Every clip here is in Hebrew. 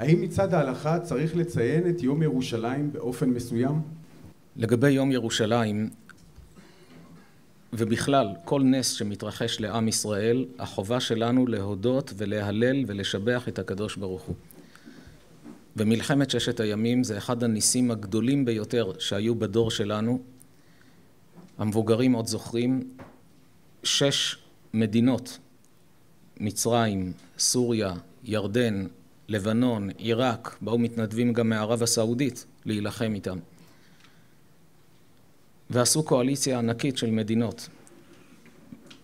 האם מצד ההלכה צריך לציין את יום ירושלים באופן מסוים? לגבי יום ירושלים, ובכלל כל נס שמתרחש לעם ישראל, החובה שלנו להודות ולהלל ולשבח את הקדוש ברוך הוא. ומלחמת ששת הימים זה אחד הניסים הגדולים ביותר שהיו בדור שלנו. המבוגרים עוד זוכרים, שש מדינות, מצרים, סוריה, ירדן, לבנון, עיראק, באו מתנדבים גם מערב הסעודית להילחם איתם. ועשו קואליציה ענקית של מדינות.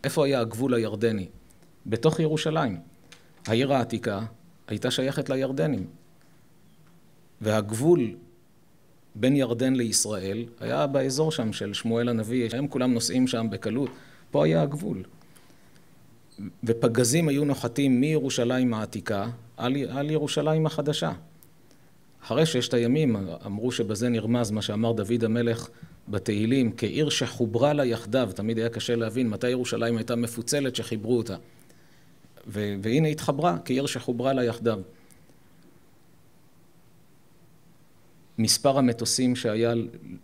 איפה היה הגבול הירדני? בתוך ירושלים. העיר העתיקה הייתה שייכת לירדנים. והגבול בין ירדן לישראל היה באזור שם של שמואל הנביא, הם כולם נוסעים שם בקלות, פה היה הגבול. ופגזים היו נוחתים מירושלים העתיקה על, על ירושלים החדשה. אחרי ששת הימים אמרו שבזה נרמז מה שאמר דוד המלך בתהילים, כעיר שחוברה לה יחדיו, תמיד היה קשה להבין מתי ירושלים הייתה מפוצלת שחיברו אותה. ו- והנה התחברה כעיר שחוברה לה יחדיו. מספר המטוסים שהיה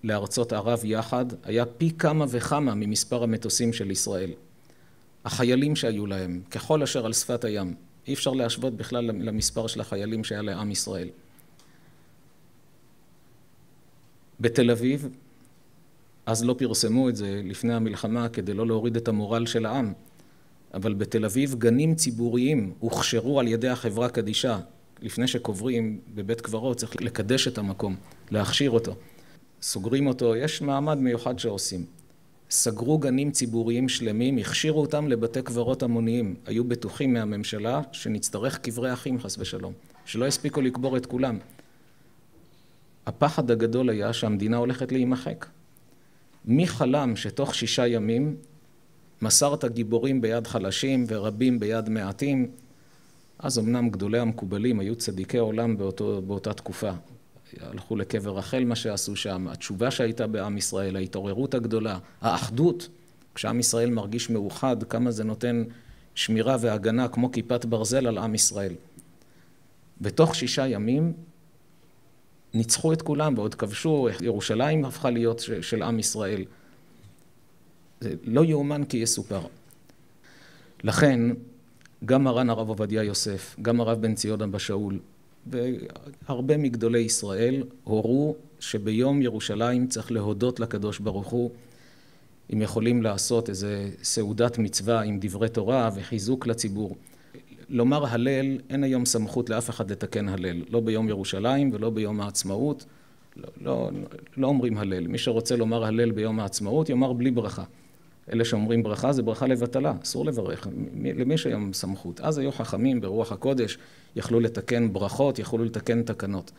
לארצות ערב יחד היה פי כמה וכמה ממספר המטוסים של ישראל. החיילים שהיו להם, ככל אשר על שפת הים, אי אפשר להשוות בכלל למספר של החיילים שהיה לעם ישראל. בתל אביב, אז לא פרסמו את זה לפני המלחמה כדי לא להוריד את המורל של העם, אבל בתל אביב גנים ציבוריים הוכשרו על ידי החברה קדישה לפני שקוברים בבית קברות צריך לקדש את המקום, להכשיר אותו. סוגרים אותו, יש מעמד מיוחד שעושים. סגרו גנים ציבוריים שלמים, הכשירו אותם לבתי קברות המוניים. היו בטוחים מהממשלה שנצטרך קברי אחים חס ושלום, שלא הספיקו לקבור את כולם. הפחד הגדול היה שהמדינה הולכת להימחק. מי חלם שתוך שישה ימים מסרת גיבורים ביד חלשים ורבים ביד מעטים, אז אמנם גדולי המקובלים היו צדיקי עולם באותו, באותה תקופה. הלכו לקבר רחל מה שעשו שם, התשובה שהייתה בעם ישראל, ההתעוררות הגדולה, האחדות, כשעם ישראל מרגיש מאוחד, כמה זה נותן שמירה והגנה כמו כיפת ברזל על עם ישראל. בתוך שישה ימים ניצחו את כולם ועוד כבשו, ירושלים הפכה להיות של עם ישראל. זה לא יאומן כי יסופר. לכן גם מרן הרב עובדיה יוסף, גם הרב בן ציון אבא שאול והרבה מגדולי ישראל הורו שביום ירושלים צריך להודות לקדוש ברוך הוא אם יכולים לעשות איזה סעודת מצווה עם דברי תורה וחיזוק לציבור. לומר הלל, אין היום סמכות לאף אחד לתקן הלל, לא ביום ירושלים ולא ביום העצמאות, לא, לא, לא אומרים הלל. מי שרוצה לומר הלל ביום העצמאות יאמר בלי ברכה. אלה שאומרים ברכה זה ברכה לבטלה, אסור לברך, למי יש היום סמכות? אז היו חכמים ברוח הקודש, יכלו לתקן ברכות, יכלו לתקן תקנות.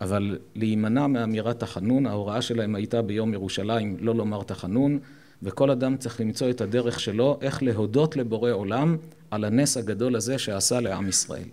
אבל להימנע מאמירת תחנון, ההוראה שלהם הייתה ביום ירושלים לא לומר תחנון, וכל אדם צריך למצוא את הדרך שלו איך להודות לבורא עולם על הנס הגדול הזה שעשה לעם ישראל.